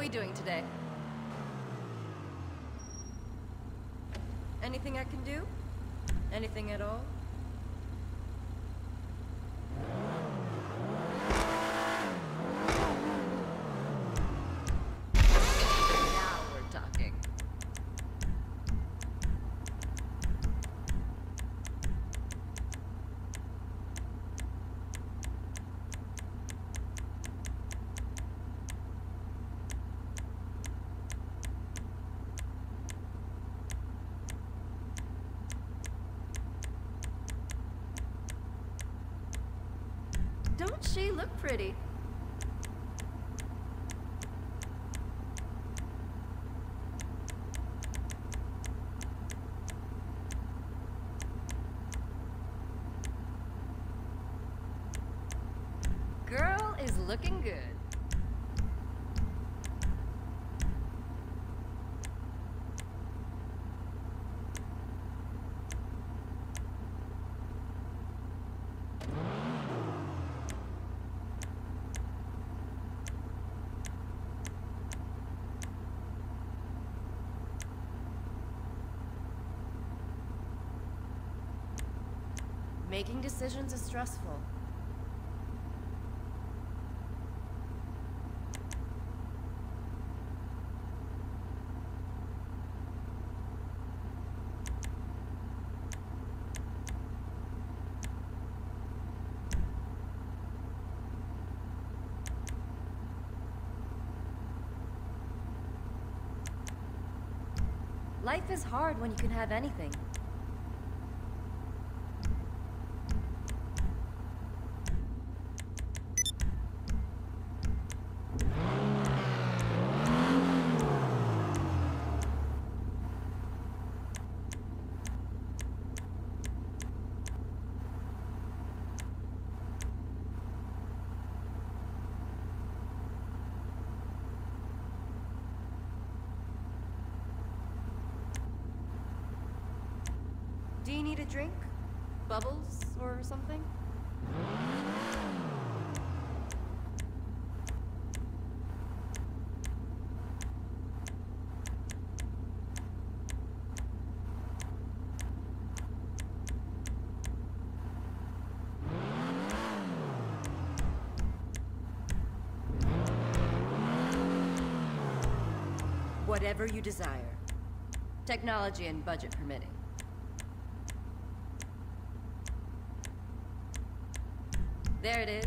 we doing today? Anything I can do? Anything at all? Don't she look pretty? Girl is looking good. Making decisions is stressful. Life is hard when you can have anything. You need a drink? Bubbles or something? Whatever you desire. Technology and budget permitting. There it is.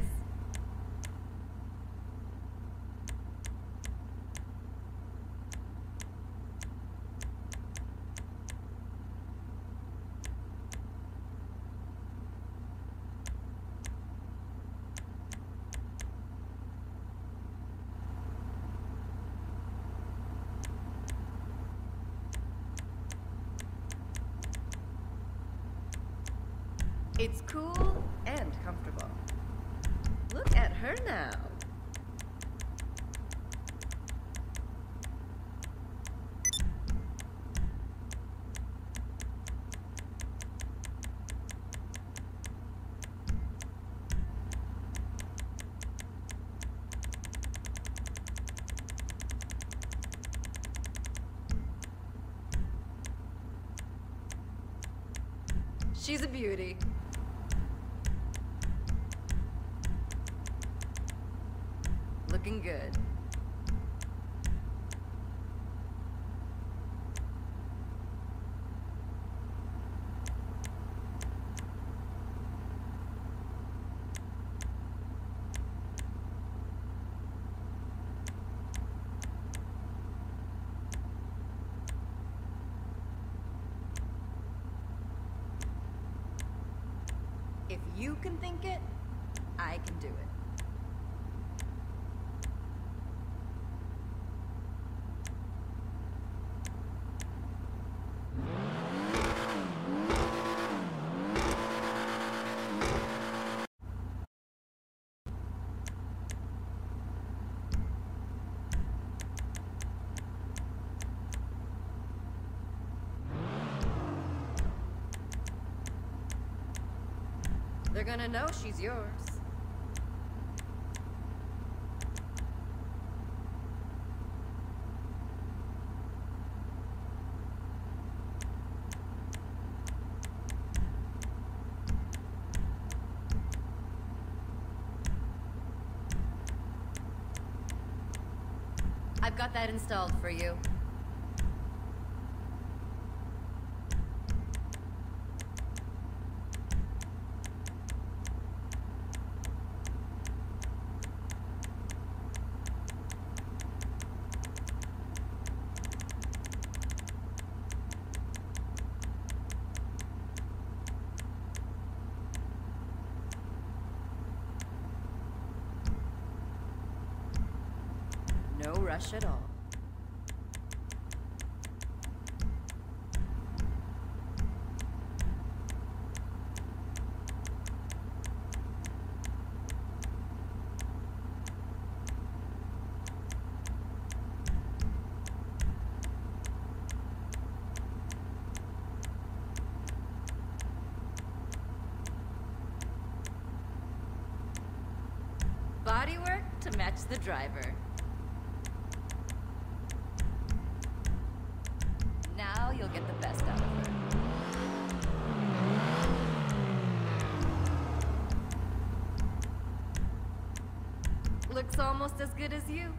It's cool and comfortable. Look at her now. She's a beauty. Looking good. If you can think it, I can do it. you're gonna know she's yours. I've got that installed for you. Rush at all. Bodywork to match the driver. You'll get the best out of her. Looks almost as good as you.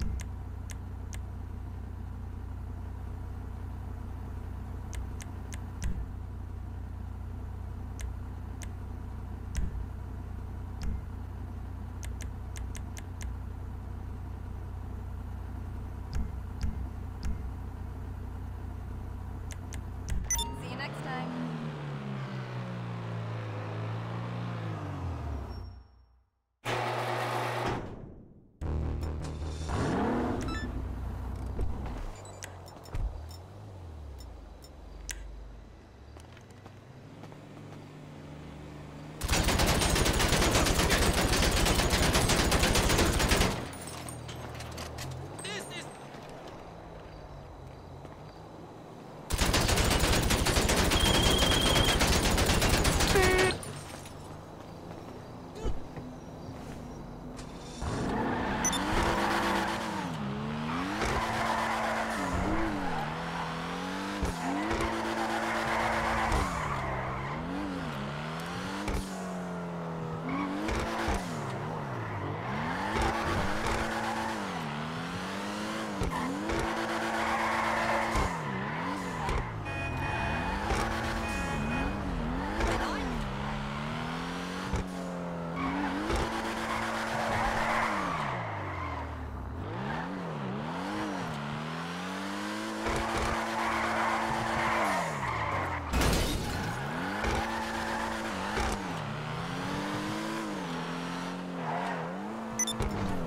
Spoon.